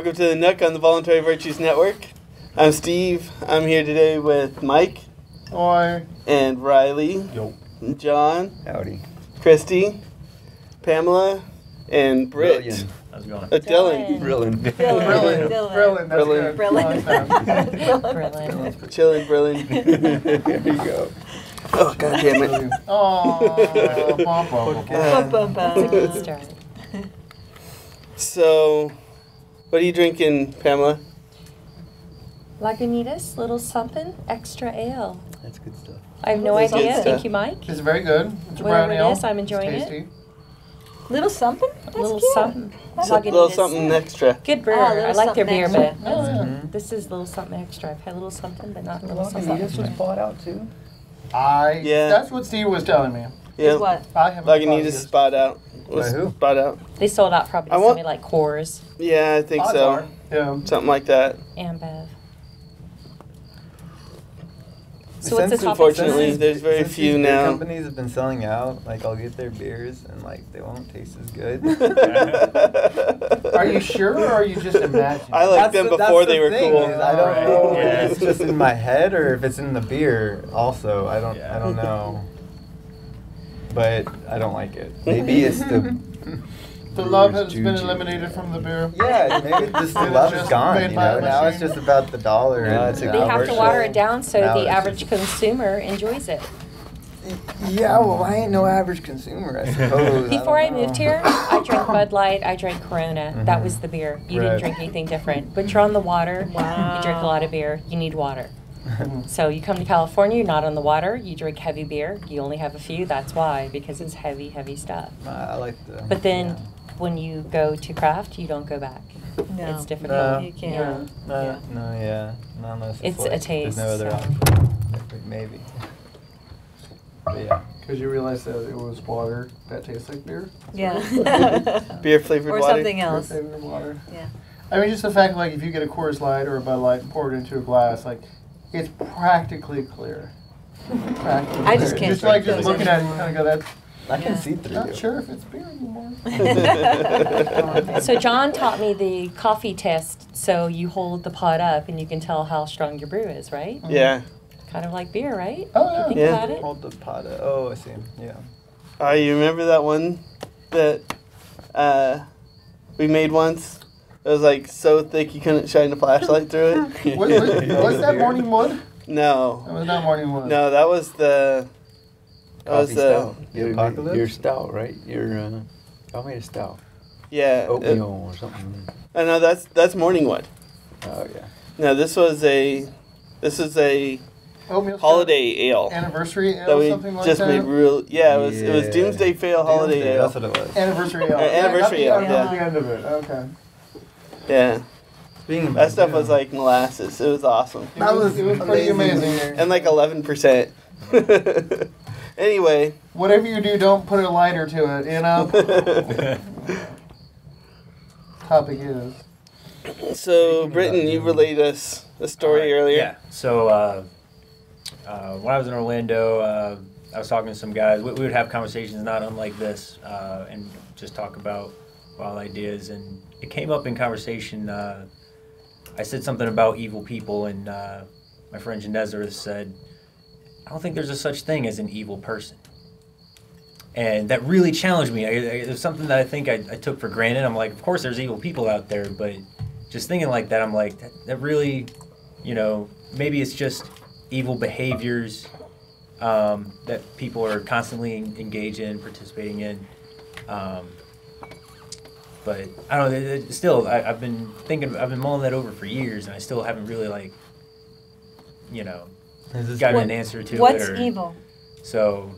Welcome to the Nook on the Voluntary Virtues Network. I'm Steve. I'm here today with Mike Oi. and Riley, Yo. John, Howdy. Christy, Pamela, and Britt. Brilliant. How's it going? Uh, Dylan. Brilliant. Brilliant. Dylan. Brilliant. That's Brilliant. good. Brilliant. I like that. Brilliant. Chilling, brilliant. there you go. Oh, god damn it. Oh, bum, bum, bum, Bum, bum, That's a good bum. start. So, what are you drinking, Pamela? Lagunitas, little something, extra ale. That's good stuff. I have no That's idea. Thank you, Mike. It's very good. It's a Whatever brown it ale. is, I'm enjoying it's it. tasty. Little something? That's little cute. something. That's So- little Lagunitas. something extra. Good brewer. Ah, I like their beer, something but yeah. Mhm. this is little something extra. I've had little something, but not little Lagunitas This was bought out too. I. Yeah. That's what Steve was telling me. Yeah. Is what? I have Lagunitas spot out. Was By who? spot out. They sold out probably I to want- somebody like Coors, Yeah, I think so. Yeah. Something like that. Ambev. So what's the Since- topic? Unfortunately, since- there's very since few these beer now. Companies have been selling out. Like I'll get their beers and like they won't taste as good. Are you sure, or are you just imagining? I like That's them the- that's before the they were thing, cool. is I don't Right. know Yeah. if it's just in my head or if it's in the beer. Also, I don't. Yeah. I don't know. But I don't like it. Maybe it's the. The love brewer's has been eliminated from the beer. Yeah, maybe just the It's love is gone. You know, a now it's just about the dollar. Yeah, and it's the a They have to water it down so the average consumer enjoys it. Yeah, well, I ain't no average consumer, I suppose. Before I, don't moved here, I drank Bud Light, I drank Corona. That Mhm. was the beer. You Right. didn't drink anything different. But you're on the water. Wow. You drink a lot of beer. You need water. So you come to California, you're not on the water. You drink heavy beer. You only have a few. That's why, because it's heavy, heavy stuff. I like the. But then when you go to craft, you don't go back. No. It's difficult. No, You can't. Yeah. no, Yeah. no, yeah, not unless It's it's, a taste, There's no other so. option. Maybe. But yeah. Because you realized that it was water that tastes like beer. Yeah. Beer flavored or water. Or something else. Beer Flavored water. Yeah. I mean, just the fact, like, if you get a Coors Light or a Bud Light and pour it into a glass, like, it's practically clear. Practically I just clear. can't Just like just those looking at it, you kind of go, that's I can Yeah. see through not you. sure if it's beer anymore. So John taught me the coffee test. So you hold the pot up and you can tell how strong your brew is, right? Yeah. Kind of like beer, right? Oh, yeah. Think Yeah. about it. Hold the pot. up. Oh, I see. Yeah. Oh, you remember that one that uh, we made once? It was like so thick you couldn't shine a flashlight through it. Was, was, was that Morning Wood? No. That was not Morning Wood. no, that was the. That was the. The apocalypse. Your stout, right? Your uh, I made a stout. Yeah. it- Oatmeal or something. I know that's that's Morningwood. Oh yeah. No, this was a. This is a Oatmeal Stout? holiday ale Anniversary that ale, we something like just that? made real. Yeah, it was it was Yeah. Doomsday Fail holiday Doomsday, ale. That's what it was. Anniversary ale. Anniversary yeah, ale, yeah. the end of it. Okay. Yeah, Speaking of that stuff beer, was like molasses. It was awesome. That was, was it was pretty amazing. amazing. and like eleven percent. anyway, Whatever you do, don't put a lighter to it, you know? Topic is. so Britton, you relayed us a story Alright, earlier. Yeah. So uh, uh, when I was in Orlando, uh, I was talking to some guys. We, we would have conversations not unlike this, uh, and just talk about wild ideas. And it came up in conversation. Uh, I said something about evil people, and uh, my friend Janezareth said, "I don't think there's a such thing as an evil person." And that really challenged me. I, I, it was something that I think I, I took for granted. I'm like, of course, there's evil people out there, but just thinking like that, I'm like, that, that really, you know, maybe it's just evil behaviors um, that people are constantly engaged in, participating in. Um, but I don't know. it- it- Still, I, I've been thinking, I've been mulling that over for years, and I still haven't really like, you know, gotten What- an answer to What's it. Or, evil? So,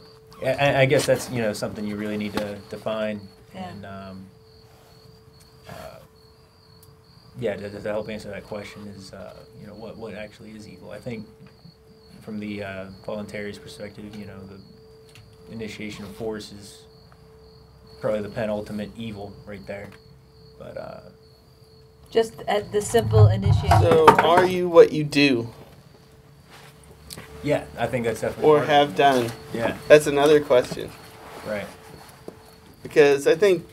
I, I guess that's you know something you really need to define Yeah. and um, uh, yeah, to, to help answer that question is uh, you know what what actually is evil. I think from the uh, voluntary's perspective, you know the initiation of force is probably the penultimate evil right there. But uh, Just at the simple initiation. So, are you what you do yeah, I think that's definitely or part it. have done? yeah That's another question right because I think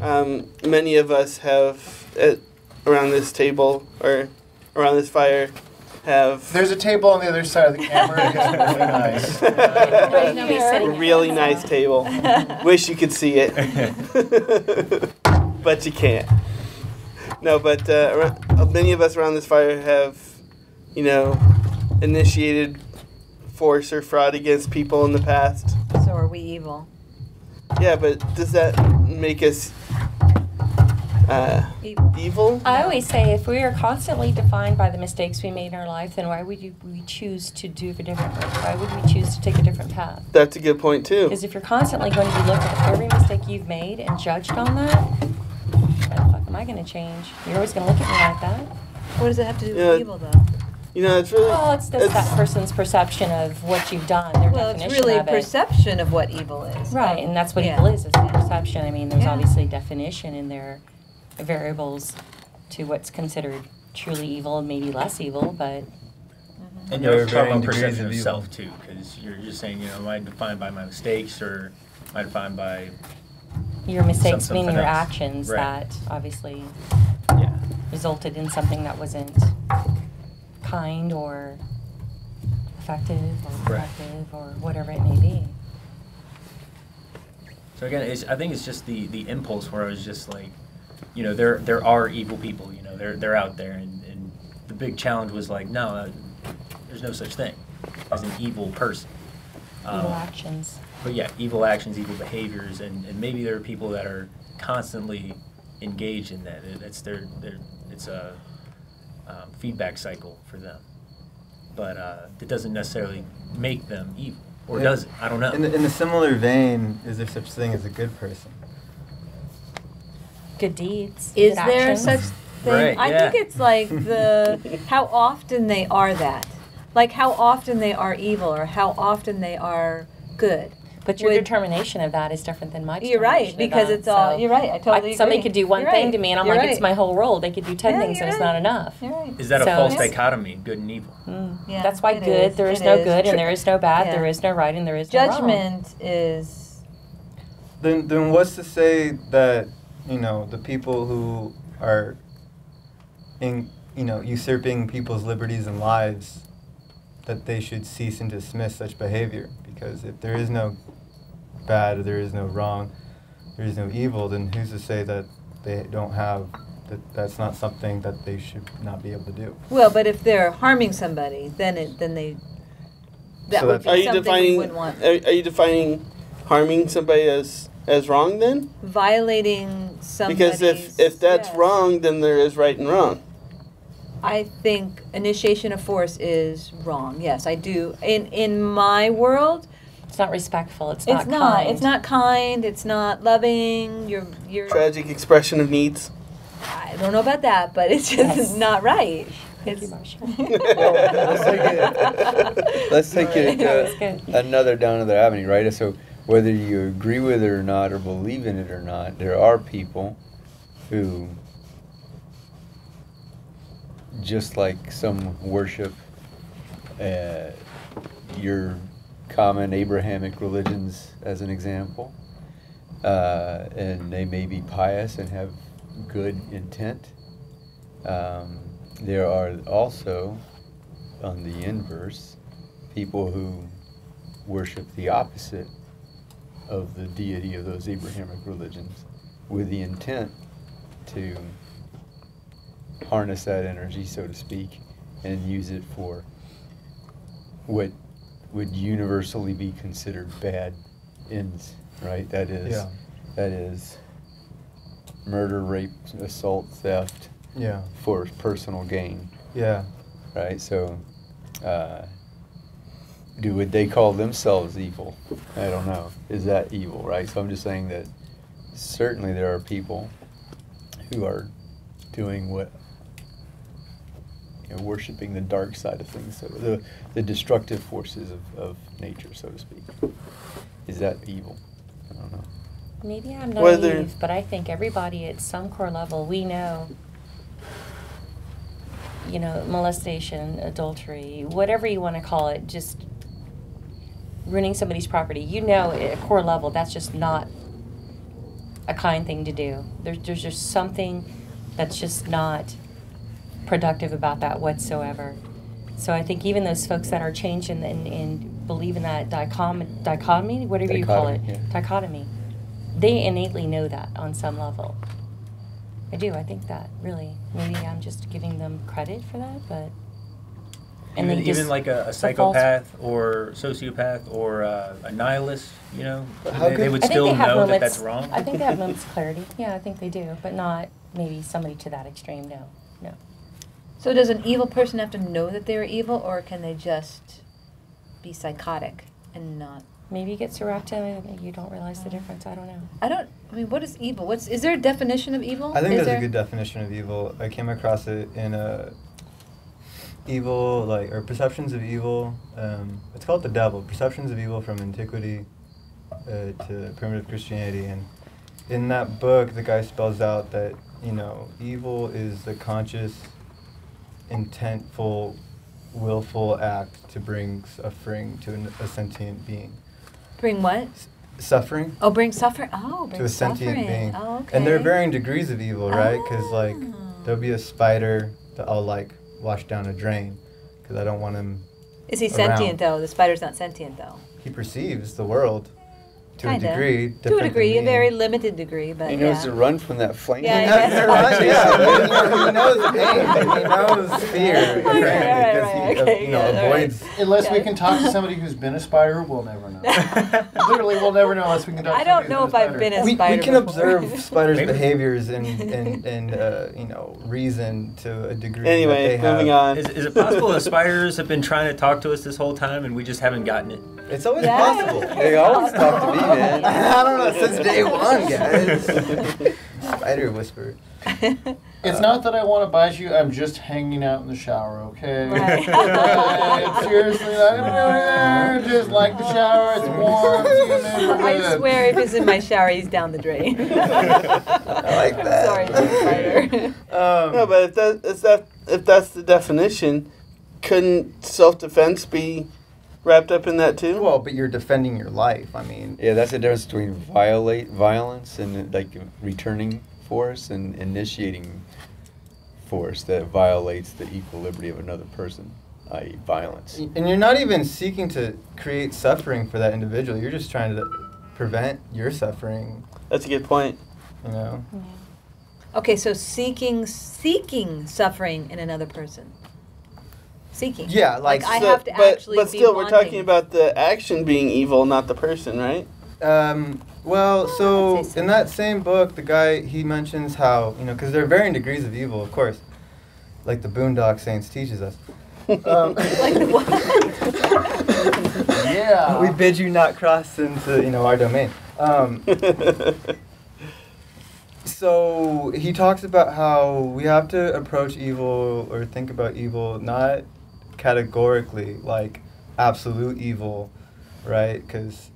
um, many of us have at, around this table or around this fire have There's a table on the other side of the camera. It's really nice. There's nobody a really nice table. Wish you could see it, but you can't. No, but uh, ar- many of us around this fire have, you know, initiated force or fraud against people in the past. So are we evil? Yeah, but does that make us uh, Evil. evil? I always say if we are constantly defined by the mistakes we made in our life, then why would you, we choose to do a different? Why would we choose to take a different path? That's a good point too. Because if you're constantly going to be looked at every mistake you've made and judged on that, why the fuck am I going to change? You're always going to look at me like that. What does it have to do with Yeah. evil, though? You know, it's really. Well, it's just it's- that person's perception of what you've done, their Well, it's definition really a of it. perception of what evil is. Right, and that's what Yeah. evil is, It's a perception. I mean, there's Yeah. obviously definition in there, variables to what's considered truly evil and maybe less evil, but mm-hmm. And There you're are talking varying about perception of of self too, because you're just saying, you know, am I defined by my mistakes or am I defined by, your mistakes Some- meaning your else. actions Right. that obviously yeah. resulted in something that wasn't kind or effective or Right. or whatever it may be. So again, it's, I think it's just the, the impulse where I was just like, you know, there there are evil people, you know, they're they're out there, and, and the big challenge was like, no, uh, there's no such thing as an evil person. Evil Um, actions. but yeah, evil actions, evil behaviors, and, and maybe there are people that are constantly engaged in that. It- It's their, their it's a um, feedback cycle for them. But uh, it doesn't necessarily make them evil, or Yeah. does it? I don't know. In, in a similar vein, is there such thing as a good person? Good deeds. Is good there actions. such thing? Right, I yeah. think it's like the how often they are that, like how often they are evil or how often they are good. But your would- determination of that is different than my You're right because that, it's all. so You're right. I totally I- Somebody agree. could do one You're thing right. to me, and I'm You're like, right. it's my whole world. They could do ten Yeah, things, and you're it's not enough. Right. Is that a false Yes. dichotomy, good and evil? Mm. Yeah, That's why good. is. There is It no is. good, and there is no bad. yeah. There is no right, and there is no wrong. Judgment is. Then, then what's to say that you know the people who are in you know usurping people's liberties and lives that they should cease and dismiss such behavior because if there is no bad, there is no wrong, there is no evil, then who's to say that they don't have that that's not something that they should not be able to do? Well, but if they're harming somebody, then it then they that so would be are you something we wouldn't want. Are, are you defining harming somebody as as wrong then? Violating somebody's. Because if if that's yes. wrong, then there is right and wrong. I think initiation of force is wrong. Yes, I do. In in my world, It's not respectful. It's, it's not not. kind. It's not kind. It's not loving. You're you're. Tragic expression of needs. I don't know about that, but it's just Yes. not right. Thank it's, you, Marcia. let's take it- Let's take it uh, another down another avenue, right? So whether you agree with it or not, or believe in it or not, there are people who, just like some worship uh, your common Abrahamic religions, as an example, uh, and they may be pious and have good intent. Um, there are also, on the inverse, people who worship the opposite of the deity of those Abrahamic religions with the intent to harness that energy, so to speak, and use it for what would universally be considered bad ends, right? That is, Yeah. that is murder, rape, assault, theft Yeah. for personal gain Yeah. right? So, uh, do would they call themselves evil? I don't know. Is that evil, right? So I'm just saying that certainly there are people who are doing what you know, worshiping the dark side of things, so the the destructive forces of, of nature, so to speak. Is that evil? I don't know. Maybe I'm Whether- naive, but I think everybody at some core level, we know, you know, molestation, adultery, whatever you want to call it, just ruining somebody's property. You know, at a core level, that's just not a kind thing to do. There's there's just something that's just not productive about that whatsoever. So I think even those folks that are changing and, and, believe in that dichom- dichotomy, whatever you call it, yeah. dichotomy, they innately know that on some level. I do. I think that really. Maybe I'm just giving them credit for that, but even, they even like a, a the false- psychopath or sociopath or uh, a nihilist, you know, they, they would still they have know that that's wrong. I think they have moments of clarity. Yeah, I think they do, but not maybe somebody to that extreme. No, no. So does an evil person have to know that they're evil, or can they just be psychotic and not? Maybe you get so wrapped in it you don't realize the difference. I don't know. I don't. I mean, what is evil? What's is there a definition of evil? I think is there's there? a good definition of evil. I came across it in a evil like or perceptions of evil. Um, it's called the devil. Perceptions of evil from antiquity uh, to primitive Christianity, and in that book, the guy spells out that you know evil is the conscious, intentful, willful act to bring suffering to an, a sentient being. Bring what? Suffering Oh, bring suffering. Oh, bring to a sentient suffering. being. Oh, okay. And there are varying degrees of evil, right? Because like there'll be a spider that I'll like wash down a drain because I don't want him. Is he around. sentient though? The spider's not sentient though. He perceives the world to Kinda. a degree. To a degree, a very limited degree, but He knows yeah. to run from that flame. Yeah, He yeah. knows, you're yeah. he knows pain. He knows fear. Right, right, because right, he uh, okay, you know yeah, all right. avoids. Unless we can talk to somebody who's been a spider, we'll never know. Literally, we'll never know unless we can talk. I don't somebody know if I've spider. been a We, we can observe spiders' behaviors and and, and uh, you know reason to a degree. Anyway, moving have. on. Is, is it possible that spiders have been trying to talk to us this whole time and we just haven't gotten it? It's always Yeah. possible. They always talk to me, man. I don't know since day one, guys. Spider whisper. It's not that I want to bite you. I'm just hanging out in the shower, okay? Right. Right, Seriously, I'm just like the shower. It's warm. It's humid. we're I swear, if he's in my shower, he's down the drain. I like that. Sorry, spider. Um, No, but if that if that if that's the definition, couldn't self defense be wrapped up in that too? well, but you're defending your life. I mean, Yeah, that's the difference between violate violence and like returning force and initiating force that violates the equal liberty of another person, i.e., violence. and you're not even seeking to create suffering for that individual. You're just trying to prevent your suffering. That's a good point. You know. okay, so seeking seeking suffering in another person. Seeking. Yeah, like, I So- have to but, actually but be still, we're talking about the action being evil, not the person, right? Um, well, so so. in that same book, the guy he mentions how you know because there are varying degrees of evil, of course, like the Boondock Saints teaches us. Um, Like what? Yeah. we bid you not cross into you know our domain. Um, so he talks about how we have to approach evil or think about evil not categorically like absolute evil, right? Because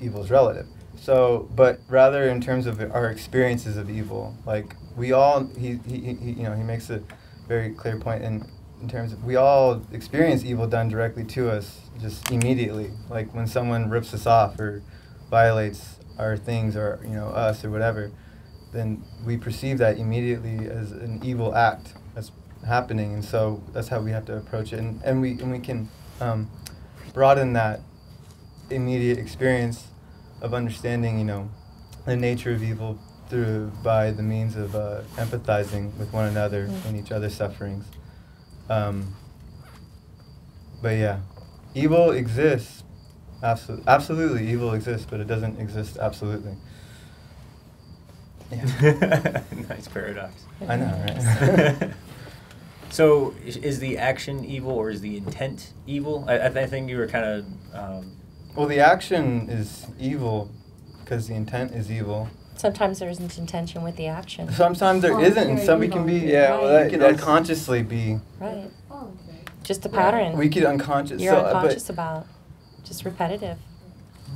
evil is relative. So, but rather in terms of our experiences of evil, like we all, he, he, he you know, he makes a very clear point in, in terms of we all experience evil done directly to us just immediately. Like when someone rips us off or violates our things or, you know, us or whatever, then we perceive that immediately as an evil act happening. And so that's how we have to approach it. And, and, we, and we can um, broaden that immediate experience of understanding, you know, the nature of evil through by the means of uh, empathizing with one another Mm. and each other's sufferings. Um, but yeah, evil exists. Absolutely, absolutely, evil exists, but it doesn't exist absolutely. Yeah, nice paradox. I know, right? so, is, is the action evil or is the intent evil? I, I, th- I think you were kind of. Um, well, the action is evil because the intent is evil. Sometimes there isn't intention with the action. Sometimes there Oh, isn't, and very some we evil. can be. Yeah, well, we that- can that's- unconsciously be. Right. Oh, okay. Just the pattern. We could unconscious. You're so, uh, unconscious about. Just repetitive.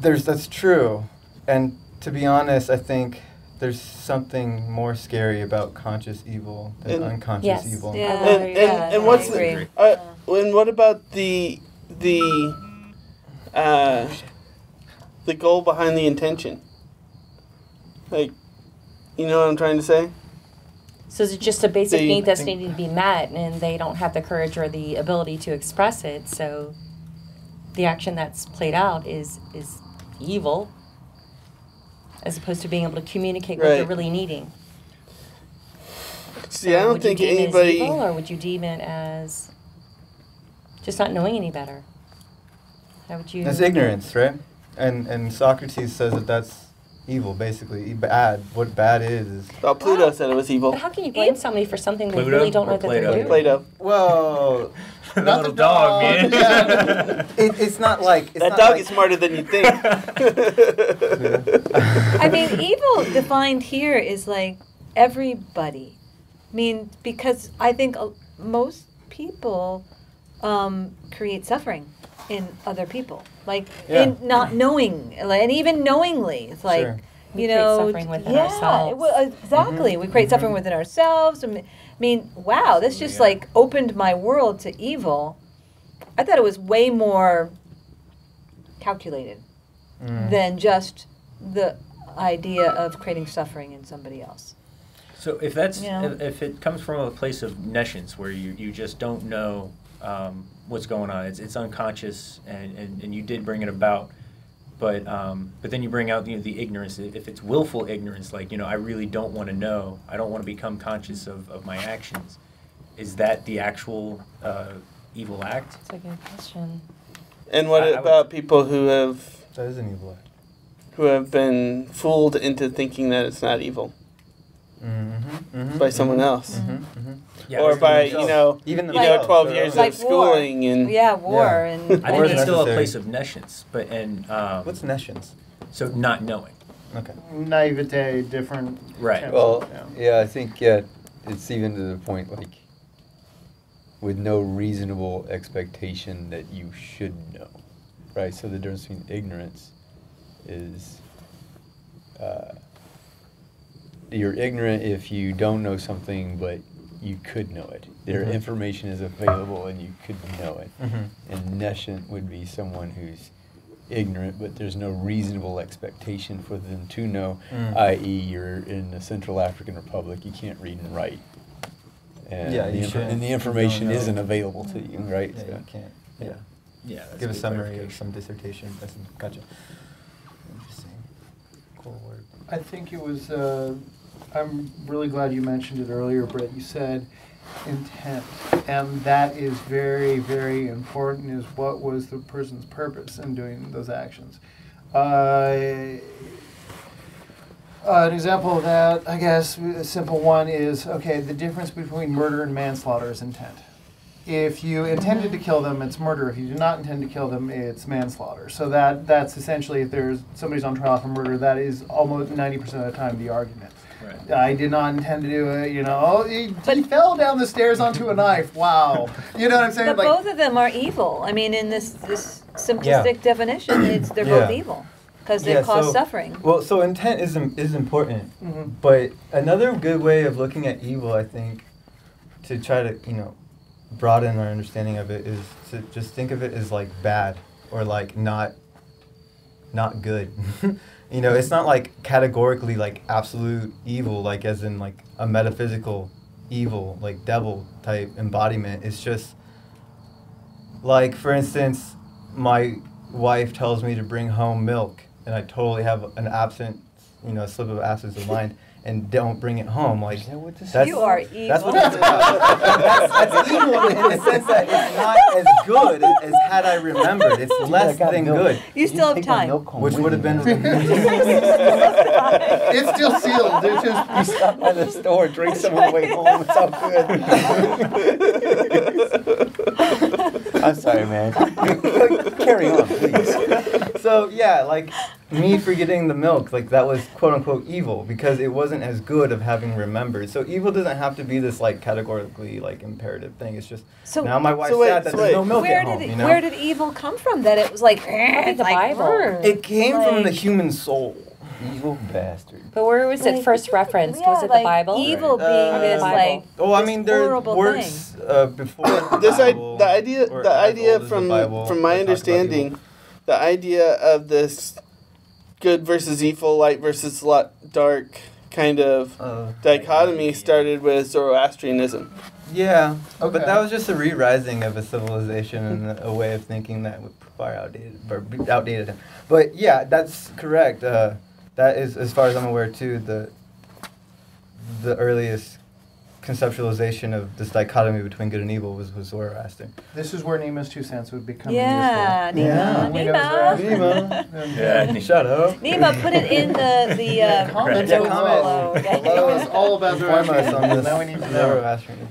There's that's true, and to be honest, I think there's something more scary about conscious evil than And- unconscious Yes. evil. Yeah. I and, and, Yeah, and I what's agree. the uh, and what about the the uh, the goal behind the intention? Like, You know what I'm trying to say? So it's just a basic They- need that's I needing to be met, and they don't have the courage or the ability to express it. So the action that's played out is is evil, as opposed to being able to communicate what they're Right. really needing. See, I So don't would you think deem it as anybody. evil, or would you deem it as just not knowing any better? How would you? That's ignorance, right? And and Socrates says that that's evil, basically bad. What bad is is Well, Pluto said it was evil. But how can you blame somebody for something they Pluto really don't know or that they're Plato? doing? Plato. well, the Not little the dog, dog, man. yeah. it, it's not like it's that not dog like, is smarter than you think. I mean, evil defined here is like everybody. I mean, because I think uh, most people um, create suffering in other people, like Yeah. in not knowing, like, and even knowingly. It's like Sure. We you create know, suffering within yeah, ourselves. well, exactly. We create suffering within ourselves. I mean, wow, this just Yeah. like opened my world to evil. I thought it was way more calculated Mm. than just the idea of creating suffering in somebody else. So if that's Yeah. if, if it comes from a place of nescience where you, you just don't know um, what's going on, it's, it's unconscious, and, and, and you did bring it about, but um, but then you bring out you know, the ignorance. If it's willful ignorance, like you know, I really don't want to know, I don't want to become conscious of, of my actions. Is that the actual uh, evil act? That's a good question. and what I- I would- about people who have that is an evil act. who have been fooled into thinking that it's not evil Mm-hmm, mm-hmm, by someone else, hmm hmm Yeah, or by you know Even you know Like- twelve years Like of war. schooling and Yeah, war Yeah. and I think is it's still a place of nescience, but and um, What's nescience? so not knowing. Okay. Naivete, different. Right. types Well, yeah. yeah, I think yeah, it's even to the point like with no reasonable expectation that you should know, right? So the difference between ignorance is uh, you're ignorant if you don't know something, but you could know it. Their Mhm. information is available and you could know it. Mm-hmm. And nescient would be someone who's ignorant, but there's no reasonable expectation for them to know, Mm. i.e., you're in the Central African Republic, you can't read and write. And, Yeah, the, you infor- and the information don't isn't available to you, right? Yeah, So- you can't. Yeah. Yeah. that's Give a good summary of some dissertation. That's gotcha. Interesting. Cool word. I think it was. Uh, I'm really glad you mentioned it earlier, Brett. You said intent, and that is very, very important. Is what was the person's purpose in doing those actions? Uh, uh, an example of that, I guess, a simple one is okay. The difference between murder and manslaughter is intent. If you intended to kill them, it's murder. If you do not intend to kill them, it's manslaughter. So that that's essentially if there's somebody's on trial for murder, that is almost ninety percent of the time the argument. Right. I did not intend to do it. You know, oh, he, he fell down the stairs onto a knife. Wow. You know what I'm saying? But Like, both of them are evil. I mean, in this this simplistic definition, it's they're both evil because they Yeah, cause so- suffering. Well, so intent is im- is important, Mhm. but another good way of looking at evil, I think, to try to you know broaden our understanding of it is to just think of it as like bad or like not not good. you know, it's not like categorically like absolute evil, like as in like a metaphysical evil, like devil type embodiment. It's just like, for instance, my wife tells me to bring home milk, and I totally have an absent, you know, a slip of absence of mind, and don't bring it home. Like Is that what this that's, You are evil. That's what it's about. that's, that's evil in the sense that it's not as good as had I remembered. It's less than good. You still have time. Which would have been. it's still sealed. It's just You stop by the store, drink some on the way home. It's all good. I'm sorry, man. Carry on, please. so yeah, like me forgetting the milk, like that was quote unquote evil because it wasn't as good of having remembered. So evil doesn't have to be this like categorically like imperative thing. It's just So now my wife's so wait, sad that so there's no milk where at home. did it, you know, where did evil come from? That it was like, Probably the like, Bible. It came from the human soul. Evil bastard. But where was it first referenced? Yeah, was it like the Bible? Evil Right. being Uh, this Bible. like Oh, I mean, there are horrible works uh, before the this I, the idea the idea old as the from Bible from my that talks about understanding the idea of this good versus evil light versus lot dark kind of Uh, dichotomy started with Zoroastrianism. Yeah, Okay. but that was just a re-rising of a civilization and a way of thinking that would far outdated, or outdated. But yeah, that's correct. Uh, that is, as far as I'm aware, too, the the earliest conceptualization of this dichotomy between good and evil was, was Zoroaster. This is where Nima's two cents would become Yeah, useful. Nima, We know Nima. Zoroastrianism. Yeah. Shut up. Nima, put it in the the uh, Comment the notes down below. below. Tell all about Inform us on Zoroastrianism. this Now we need to know. Zoroastrianism.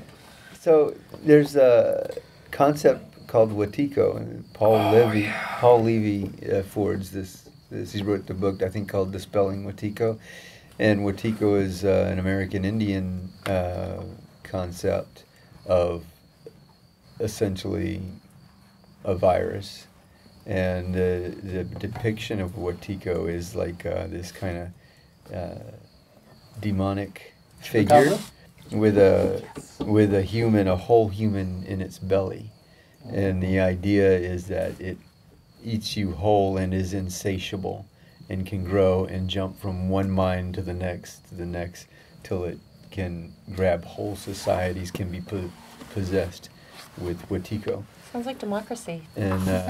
So there's a concept called Wetiko, and Paul Levy. Paul Levy uh, forwards this, this. He wrote the book I think called Dispelling Wetiko, and Wetiko is uh, an American Indian uh, concept of essentially a virus, and uh, the depiction of Wetiko is like uh, this kind of uh, demonic figure with a with a human, a whole human in its belly, and the idea is that it eats you whole and is insatiable, and can grow and jump from one mind to the next to the next, till it can grab whole societies, can be po- possessed with Wetiko, Sounds like democracy. and. Uh,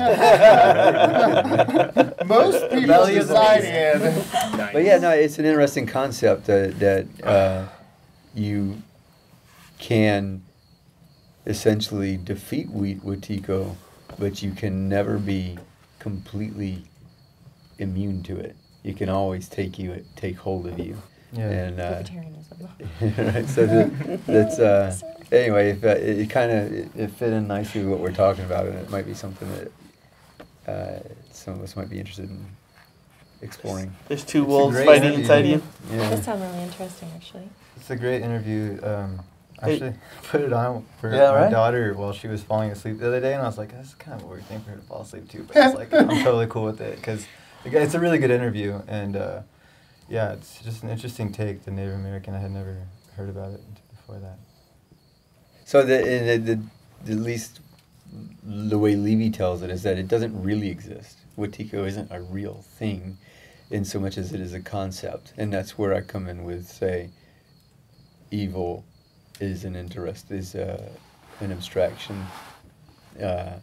Most people Belly of the. Nice. But yeah, no, it's an interesting concept that that uh, you can essentially defeat wheat Wetiko, but you can never be completely immune to it. You can always take you take hold of you. Yeah. And uh, Libertarianism. right, so that, that's uh, anyway. If, uh, it, it kind of it, it fit in nicely with what we're talking about, and it might be something that uh, some of us might be interested in exploring. There's two It's wolves fighting interview. inside you. Yeah. That sounds really interesting, actually. It's a great interview. Um, actually, put it on for Yeah, my right? daughter while she was falling asleep the other day, and I was like, "That's kind of a weird thing for her to fall asleep to," but it's like I'm totally cool with it because it's a really good interview, and uh, yeah, it's just an interesting take. The Native American, I had never heard about it before that. So the, in the, the, least the way Levy tells it is that it doesn't really exist. Wetiko isn't a real thing, in so much as it is a concept, and that's where I come in with say, evil is an interest is uh, an abstraction, uh,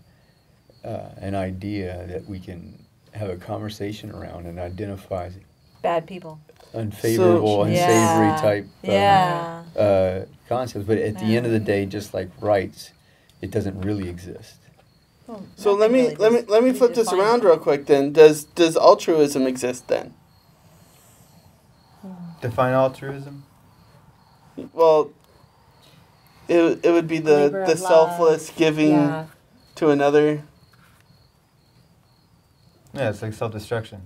uh, an idea that we can have a conversation around and identify Bad people. unfavorable, unsavory Yeah. type. uh, Yeah. uh, concepts, but at the end of the day, just like rights, it doesn't really exist. Well, So let me really let me does- let me flip this around it. real quick. Then does does altruism exist then? Define altruism. Well, it would- it would be the the of love. selfless giving Yeah. to another. Yeah, it's like self-destruction.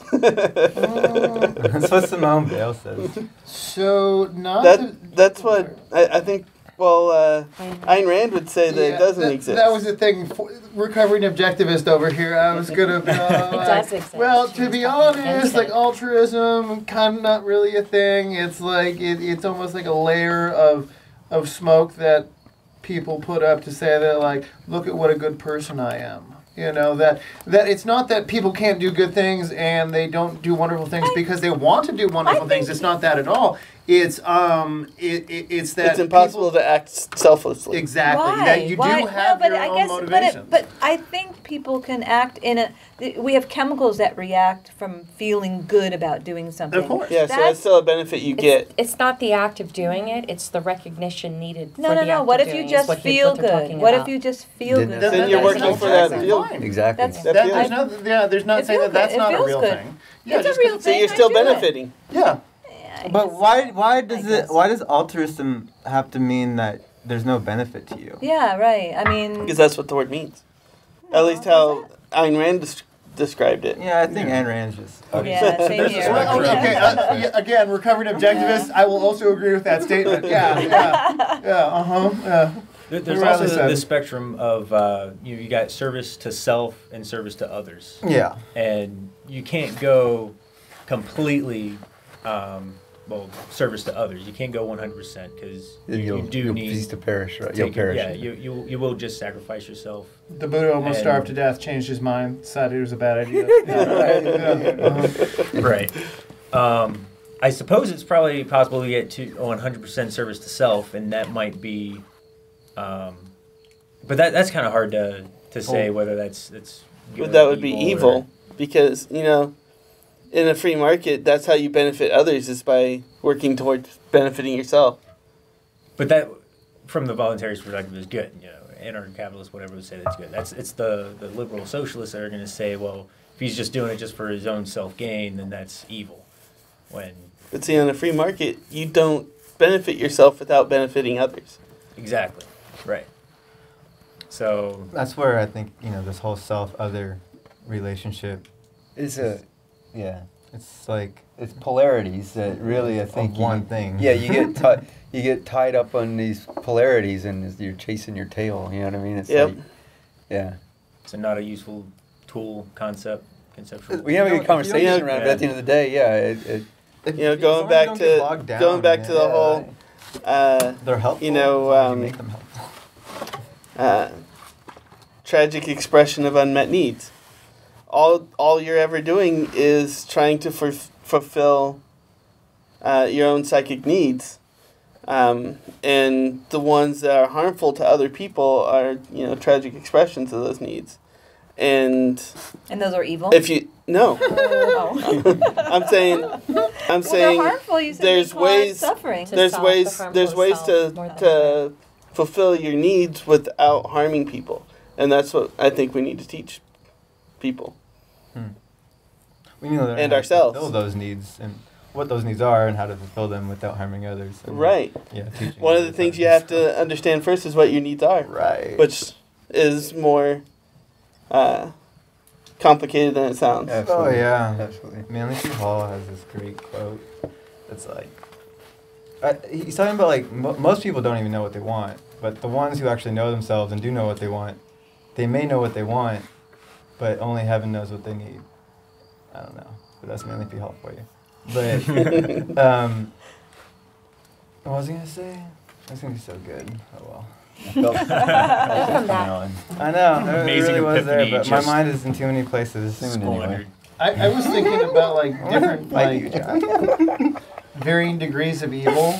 That's what Simone Bale says. So not that. That's what I, I think. Well, uh, Ayn Ayn Rand would say that Yeah, it doesn't that, exist. That was the thing. For, recovering objectivist over here. I was gonna. be all It like, does exist. Well, to be honest, like altruism, kind of not really a thing. It's like it, it's almost like a layer of of smoke that people put up to say that like, look at what a good person I am. You know that that it's not that people can't do good things and they don't do wonderful things I- because they want to do wonderful things. It's not that at all. It's um it, it it's that it's impossible people- to act selflessly. Exactly. Why? That you Why? do have no, but your I own guess, motivations. But, it, but I think people can act in a. We have chemicals that react from feeling good about doing something. Of course. Yeah, so that's That's- still a benefit you It's, get. it's not the act of doing it; it's the recognition needed. No, for no, the no. act What if you just what feel what good? talking What if you just feel Then good? that's- Then you're working for that exactly feel. Exactly. That's- That That, feels- there's no, yeah, there's not saying that that's not a real good. thing. It's a just real 'cause So you're still benefiting. Yeah. I But why why does it why does altruism have to mean that there's no benefit to you? Yeah, right. I mean, Because that's what the word means. At least how Ayn Rand des- described it. Yeah, I think Ayn Rand's just yeah, same here. Well, okay, okay, uh, yeah, again, recovering objectivist, I will also agree with that statement. Yeah, yeah, yeah, uh huh. Yeah. There- There's also the, the spectrum of uh, you. You got service to self and service to others, yeah. and you can't go completely. Um, well, service to others. You can't go 100 percent because you, you do you'll need. cease to perish, right? take You'll it- perish. Yeah, you, you you will just sacrifice yourself. The Buddha almost And- starved to death, changed his mind, decided it was a bad idea. Yeah, yeah, uh-huh. right. Um, I suppose it's probably possible to get to 100% service to self, and that might be, um, but that that's kind of hard to to say whether that's that's. But that would be or- evil because you know, in a free market, that's how you benefit others is by working towards benefiting yourself. But that, from the voluntarist perspective, is good. You know, anarcho-capitalists, whatever would say that's good. That's it's the the liberal socialists that are going to say, well, if he's just doing it just for his own self gain, then that's evil. When But see, on a free market, you don't benefit yourself without benefiting others. exactly, right. So That's where I think you know this whole self-other relationship. is a, yeah, It's like it's polarities that really I think of you- one thing. Yeah, you get ti- you get tied up on these polarities and you're chasing your tail. You know what I mean? It's Yep. like, yeah. it's not a useful tool concept conceptual. We have a good know, you don't conversation get- around it, but at the end of the day, yeah, it, it, You know, going back you don't get to- down going back in to the yeah, whole- uh, They're helpful. you know, as long um, make them helpful. uh, tragic expression of unmet needs. All all you're ever doing is trying to f- fulfill uh, your own psychic needs, um, and the ones that are harmful to other people are you know tragic expressions of those needs. And And those are evil. if you no, oh. I'm saying I'm well, saying harmful. You said there's ways- suffering. There's solve the ways there's ways to to fulfill your needs without harming people, and that's what I think we need to teach people. We need to learn and how to ourselves. fulfill those needs and what those needs are and how to fulfill them without harming others. and, Right. Yeah. Teaching One of the things you have to understand first is what your needs are, Right. which is more uh, complicated than it sounds. Oh yeah. Absolutely. Manly P. Hall has this great quote. It's like, uh, he's talking about like mo- most people don't even know what they want, but the ones who actually know themselves and do know what they want, they may know what they want, but only heaven knows what they need. I don't know, but that's Manly P. Hall for you. But um, what was I gonna say? That's gonna be so good. Oh well. Felt- back. I know. It Amazing really was there, but my mind is in too many places. Anyway. I, I was thinking about like different Like you, varying degrees of evil,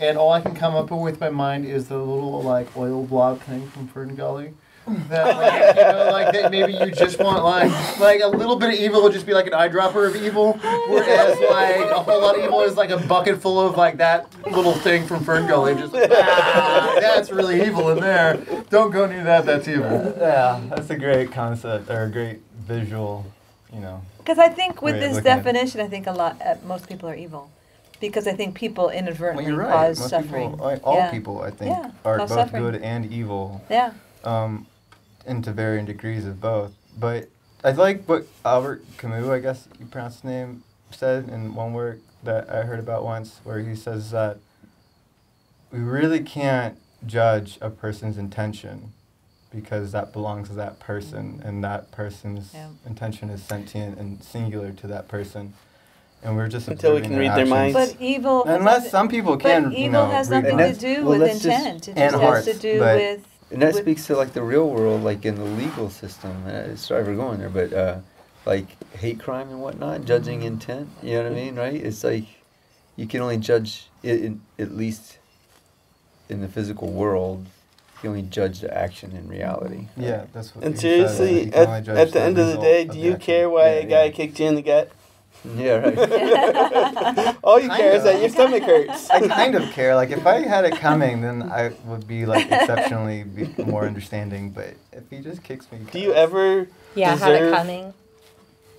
and all I can come up with my mind is the little like oil blob thing from Fern Gully. That like, you know, like that maybe you just want like like a little bit of evil would just be like an eyedropper of evil, whereas like a whole lot of evil is like a bucket full of like that little thing from Fern Gully. Just ah, that's really evil in there. Don't go near that. That's evil. Yeah, that's a great concept or a great visual, you know. Because I think with this looking at definition, I think a lot, uh, most people are evil. Because I think people Well, inadvertently you're right. cause Most suffering. people, all- all Yeah. people, I think, Yeah, are both suffering. good and evil, Yeah. um, and to varying degrees of both. But I like what Albert Camus, I guess you pronounce his name, said in one work that I heard about once, where he says that we really can't judge a person's intention because that belongs to that person and that person's Yeah. intention is sentient and singular to that person and we're just Until we can their read their actions. minds. But evil. has unless nothing- some people but can evil you know has nothing to do well, with let's just- intent. It just hearts, has to do with. And that with- speaks to like the real world, like in the legal system. Uh, sorry for going there, but uh, like hate crime and whatnot, judging intent. You know what I mean, right? It's like you can only judge it in, at least in the physical world. You can only judge the action in reality. yeah that's what And he said, that seriously, you can only at, at the end of the day, do the you care why Yeah, a guy yeah. kicked you in the gut? Yeah, right. All you care is that your stomach hurts. I kind of care. Like if I had it coming, then I would be like exceptionally be more understanding. But if he just kicks me, Do you ever? Yeah, had it coming.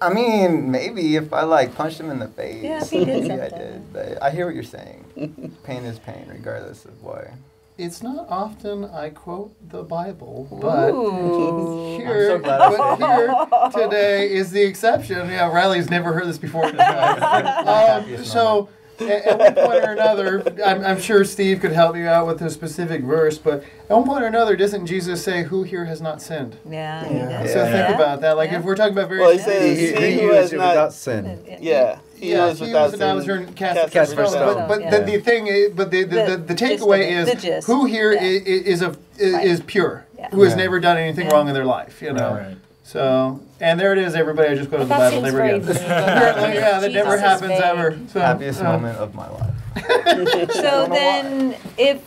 I mean, maybe if I like punched him in the face. Yeah, if he did maybe I did. But I hear what you're saying. pain is pain, regardless of why. It's not often I quote the Bible, but Ooh. here, so but here today is the exception. Yeah, Riley's never heard this before. um, so, at, at one point or another, I'm, I'm sure Steve could help you out with a specific verse, but at one point or another, doesn't Jesus say, "Who here has not sinned"? Yeah. he Yeah. does. So Yeah. think about that. Like Yeah. if we're talking about very Well, he Yeah. says, He, "He he, who was has not." without sin. Yeah, he yeah, was he without was without sin. sin, cast, Cast the the first first stone. stone. But, but Yeah. the, the thing is, but the the, the, The the gist of takeaway it, is the who here Yeah. i- i- is a is, Right. is pure, Yeah. who has Yeah. never done anything Yeah. wrong in their life. You know. Right. So, and there it is, everybody. I just quoted the But Bible. Never again. Apparently, yeah, that never Jesus is happens vague. ever. So, Happiest uh, moment of my life. So then, if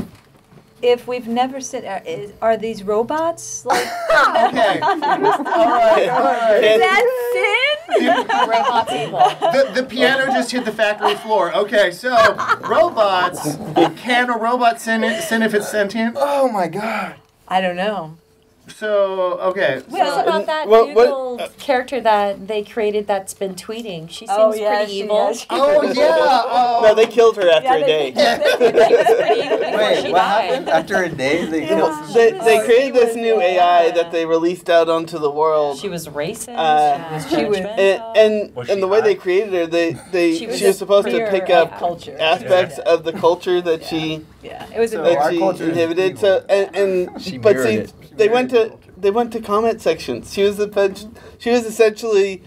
if we've never seen, are, uh, is, are these robots like? Okay. all right. All right. Is that sin? Robots evil. the, the piano just hit the factory floor. Okay, so robots. Can a robot sin, it, sin if it's sentient? Oh my god. I don't know. So, okay. Wait, what So, about that what- what- Google character that they created that's been tweeting? She seems Oh, yeah, pretty she- evil. yeah, she- oh, yeah. Oh. No, they killed her after Yeah, a day. she was pretty evil before Wait, what died. happened? After a day, they Yeah. killed. They, they Oh, created this was- new yeah. AI that they released out onto the world. She was racist. Uh, she was she was- and and, Was and the way they created her, they they She she was was, supposed to pick up culture. aspects Yeah. of the culture that she Yeah, it was a So that our she culture inhibited. So and, and She but see, it. She they went to culture. they went to comment sections. She was the she was essentially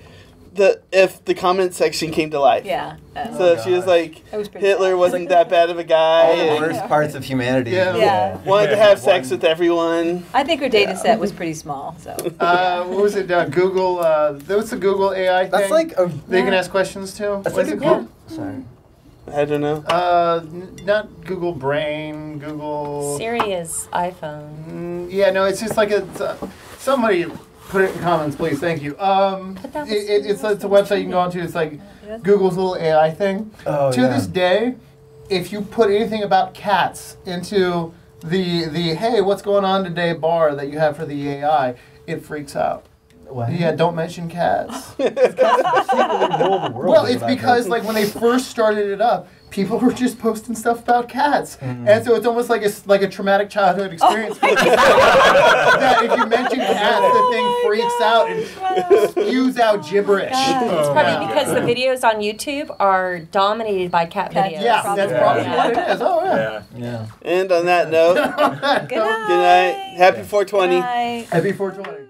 the if the comment section came to life. yeah. uh, So Oh, she was like was Hitler sad. wasn't that bad of a guy. All the worst parts of humanity. Yeah. Yeah. Wanted to have sex with everyone. I think her data set was pretty small. So Uh, what was it? Uh, Google. Uh, that was the Google AI thing. That's like a. They can ask questions too. That's Was like it a called? Sorry. I don't know. Uh, n- not Google Brain. Google. Siri is iPhone. Mm, yeah, no, it's just like a. It's, uh, somebody put it in comments, please. Thank you. Um, that it, it, it's, a, it's a website you can go onto. It's like Yeah. Google's little AI thing. Oh to yeah. this day, if you put anything about cats into the the hey, what's going on today bar that you have for the AI, it freaks out. What? Yeah, don't mention cats. Secretly the world Well, it's because like when they first started it up, people were just posting stuff about cats, Mm-hmm. and so it's almost like a s- like a traumatic childhood experience. for people. that if you mention cats, the thing freaks out and spews out gibberish. It's Oh, probably yeah. because the videos on YouTube are dominated by cat Cat- videos. Yeah, Probably. that's probably Yeah. what it is. Oh yeah. Yeah. And on that note, good night. good night. Happy 420. Happy 420.